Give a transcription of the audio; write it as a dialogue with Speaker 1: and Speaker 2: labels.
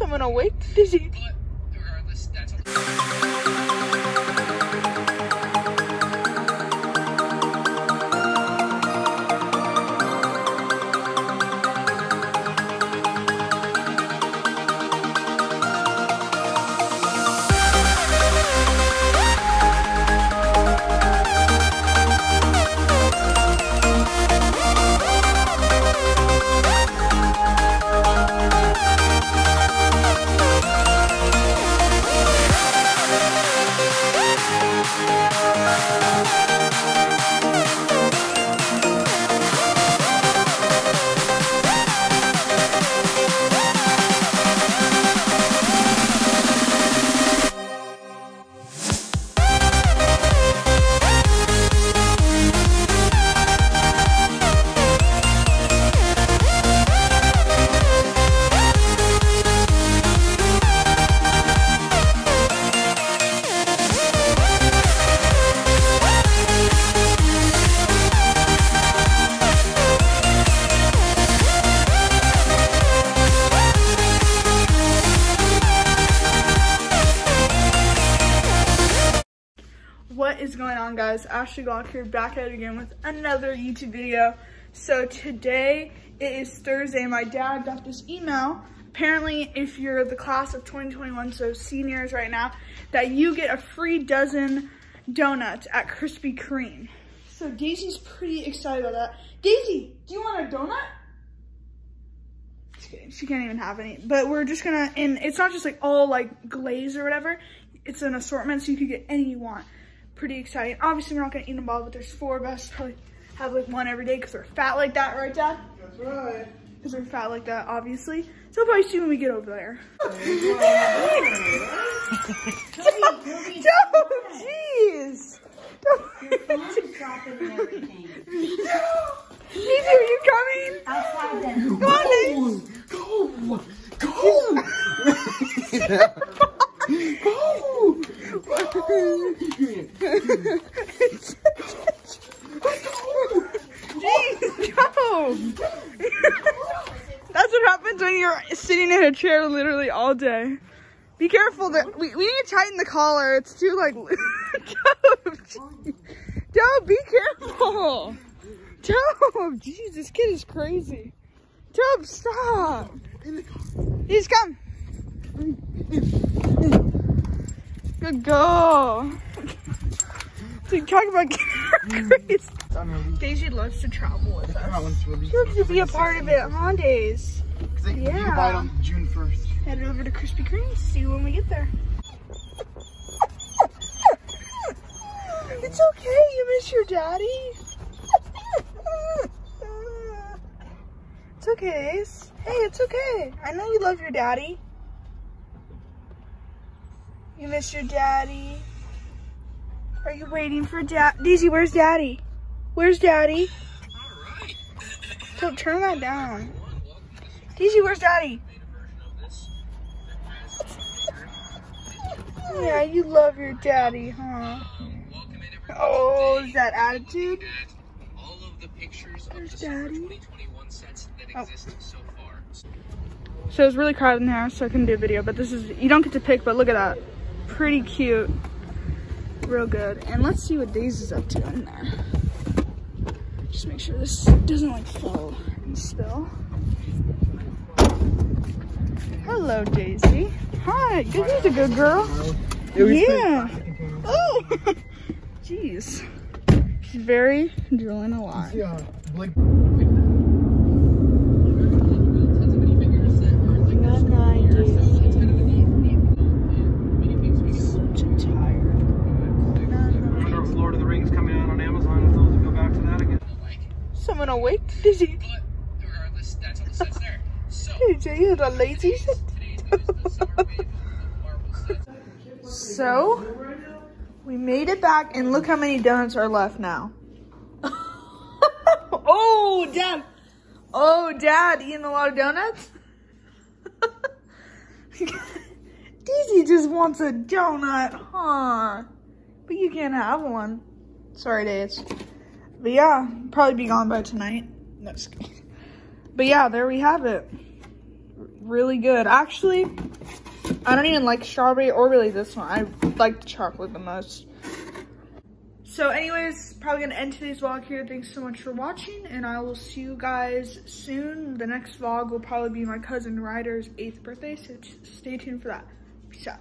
Speaker 1: Someone awake? Dizzy. What is going on guys? Ashley Glock here back at it again with another YouTube video. So today it is Thursday. My dad got this email. Apparently if you're the class of 2021, so seniors right now, that you get a free dozen donuts at Krispy Kreme. So Daisy's pretty excited about that. Daisy, do you want a donut? She can't even have any. But we're just gonna, and it's not just like all like glaze or whatever. It's an assortment so you could get any you want pretty exciting. Obviously, we're not gonna eat them all, but there's four of us. Probably have like one every day because we're fat like that, right, Dad?
Speaker 2: That's right.
Speaker 1: Because we're fat like that, obviously. So I'll probably see when we get over there. Joe, jeez.
Speaker 3: dropping and everything.
Speaker 1: Neither, are you coming?
Speaker 3: Outside then.
Speaker 1: Come on, Nate.
Speaker 2: Go! Go! Go!
Speaker 1: Jeez, Joe. That's what happens when you're sitting in a chair literally all day. Be careful that we, we need to tighten the collar. It's too like Joe. Joe, be careful. Joe, jeez, this kid is crazy. Joe, stop. He's come. Good girl. Dude, talk about crazy. Daisy loves to travel with us. She loves to be a part of it, huh, Days?
Speaker 2: You
Speaker 1: Yeah.
Speaker 2: can buy it on June 1st.
Speaker 1: Headed over to Krispy Kreme, see you when we get there. It's okay, you miss your daddy. It's okay, Ace. Hey, it's okay. I know you love your daddy. You miss your daddy. Are you waiting for dad? Daisy, where's daddy? Where's daddy?
Speaker 4: alright.
Speaker 1: Don't turn that down. Daisy, where's daddy? Yeah, you love your daddy, huh? Oh, is that attitude?
Speaker 4: All the
Speaker 1: Daddy.
Speaker 4: 2021 sets that
Speaker 1: Oh.
Speaker 4: so.
Speaker 1: So it's really crowded in so I couldn't do a video, but this is, you don't get to pick, but look at that. Pretty cute. Real good. And let's see what Daisy's up to in there. Just make sure this doesn't like fall and spill. Hello, Daisy. Hi, Daisy's a good girl. Yeah. Oh, jeez. She's very drilling a lot.
Speaker 2: Yeah, Blake.
Speaker 1: Such a tired.
Speaker 2: Remember Lord of the Rings coming out on Amazon if those go back to that again.
Speaker 1: Someone awake? Dizzy.
Speaker 4: But regardless, that's all the sets there. So,
Speaker 1: Dizzy, you're the lazy shit.
Speaker 4: today's news the summer wave of Marvel sets.
Speaker 1: So, we made it back, and look how many donuts are left now. oh, Dad. Oh, Dad, eating a lot of donuts? Daisy just wants a donut, huh? But you can't have one. Sorry, Days. But yeah, probably be gone by tonight. No. But yeah, there we have it. really good. Actually, I don't even like strawberry or really this one. I like the chocolate the most. So anyways, probably gonna end today's vlog here. Thanks so much for watching and I will see you guys soon. The next vlog will probably be my cousin Ryder's eighth birthday, so stay tuned for that. Peace out.